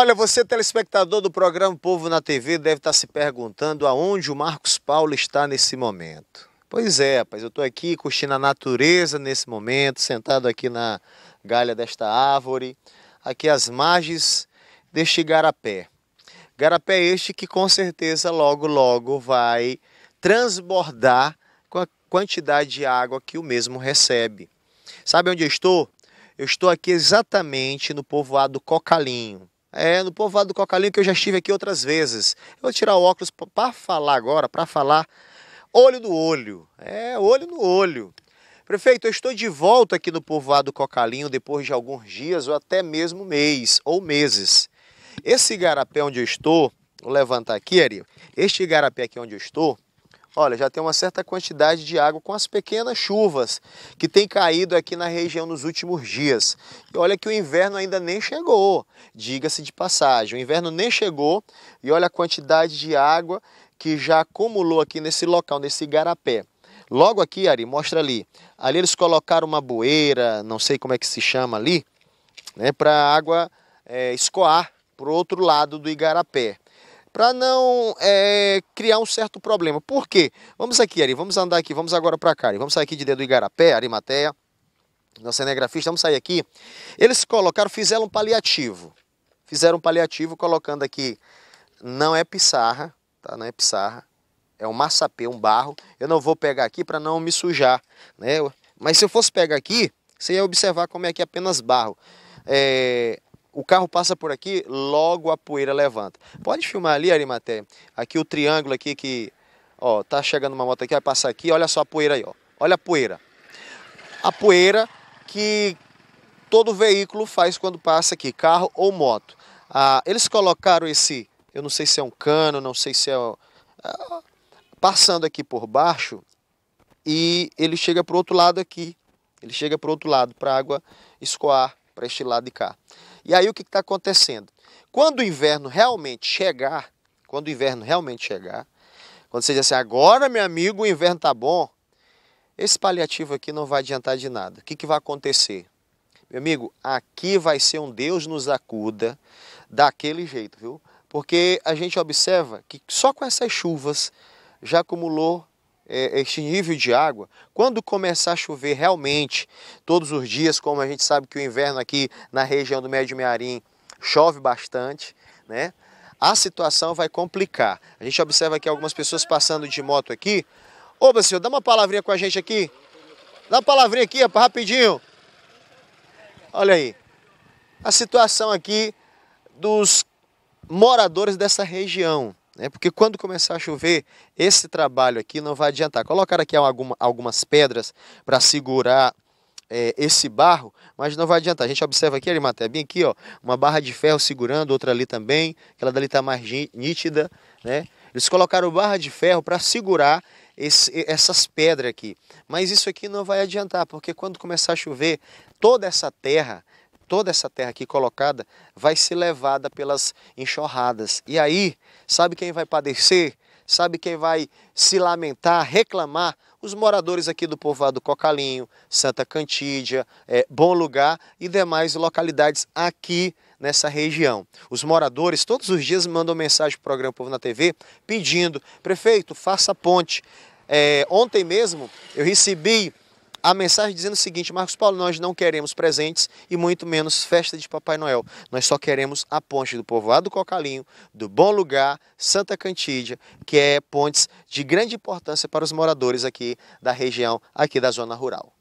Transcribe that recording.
Olha, você telespectador do programa Povo na TV deve estar se perguntando aonde o Marcos Paulo está nesse momento. Pois é, rapaz, eu estou aqui curtindo a natureza nesse momento, sentado aqui na galha desta árvore, aqui às margens deste garapé. Garapé este que com certeza logo logo vai transbordar com a quantidade de água que o mesmo recebe. Sabe onde eu estou? Eu estou aqui exatamente no povoado Cocalinho. É, no povoado do Cocalinho, que eu já estive aqui outras vezes. Eu vou tirar o óculos para falar agora, para falar olho no olho. É, olho no olho. Prefeito, eu estou de volta aqui no povoado do Cocalinho depois de alguns dias ou até mesmo mês ou meses. Esse igarapé onde eu estou, vou levantar aqui, Ari. Este igarapé aqui onde eu estou, olha, já tem uma certa quantidade de água com as pequenas chuvas que tem caído aqui na região nos últimos dias. E olha que o inverno ainda nem chegou, diga-se de passagem. O inverno nem chegou e olha a quantidade de água que já acumulou aqui nesse local, nesse igarapé. Logo aqui, Ari, mostra ali. Ali eles colocaram uma bueira, não sei como é que se chama ali, né, para a água é, escoar para o outro lado do igarapé para não é, criar um certo problema. Por quê? Vamos aqui, Ari, vamos andar aqui, vamos agora para cá, Ari. vamos sair aqui de dentro do Igarapé, Arimateia, nossa cinegrafista, vamos sair aqui. Eles colocaram, fizeram um paliativo, fizeram um paliativo colocando aqui, não é pissarra, tá? não é pissarra, é um maçapê, um barro. Eu não vou pegar aqui para não me sujar, né? Mas se eu fosse pegar aqui, você ia observar como é que é apenas barro. É, o carro passa por aqui, logo a poeira levanta. Pode filmar ali, Arimaté. Aqui o triângulo aqui que, ó, tá chegando uma moto aqui, vai passar aqui, olha só a poeira aí, ó. Olha a poeira. A poeira que todo veículo faz quando passa aqui, carro ou moto. Ah, eles colocaram esse, eu não sei se é um cano, não sei se é ah, passando aqui por baixo e ele chega para o outro lado aqui. Ele chega para o outro lado para a água escoar para este lado de cá. E aí o que está acontecendo? Quando o inverno realmente chegar, quando o inverno realmente chegar, quando você diz assim, agora meu amigo, o inverno está bom, esse paliativo aqui não vai adiantar de nada. O que, que vai acontecer? Meu amigo, aqui vai ser um Deus nos acuda daquele jeito, viu? Porque a gente observa que só com essas chuvas já acumulou este nível de água, quando começar a chover realmente todos os dias, como a gente sabe que o inverno aqui na região do Médio Mearim chove bastante, né? A situação vai complicar. A gente observa aqui algumas pessoas passando de moto aqui. Ô, senhor, dá uma palavrinha com a gente aqui. Dá uma palavrinha aqui, rapidinho. Olha aí. A situação aqui dos moradores dessa região. Né? Porque quando começar a chover, esse trabalho aqui não vai adiantar. Colocar aqui alguma, algumas pedras para segurar é, esse barro, mas não vai adiantar. A gente observa aqui, Arimaté, bem aqui, ó, uma barra de ferro segurando, outra ali também, aquela dali está mais nítida, né? Eles colocaram barra de ferro para segurar esse, essas pedras aqui. Mas isso aqui não vai adiantar, porque quando começar a chover, toda essa terra toda essa terra aqui colocada vai ser levada pelas enxurradas. E aí, sabe quem vai padecer? Sabe quem vai se lamentar, reclamar? Os moradores aqui do povoado Cocalinho, Santa Cantídia, é, Bom Lugar e demais localidades aqui nessa região. Os moradores todos os dias mandam mensagem para o programa Povo na TV pedindo, prefeito, faça ponte. É, ontem mesmo eu recebi a mensagem dizendo o seguinte: Marcos Paulo, nós não queremos presentes e muito menos festa de Papai Noel. Nós só queremos a ponte do povoado do Cocalinho, do Bom Lugar, Santa Cantídia, que é pontes de grande importância para os moradores aqui da região, aqui da zona rural.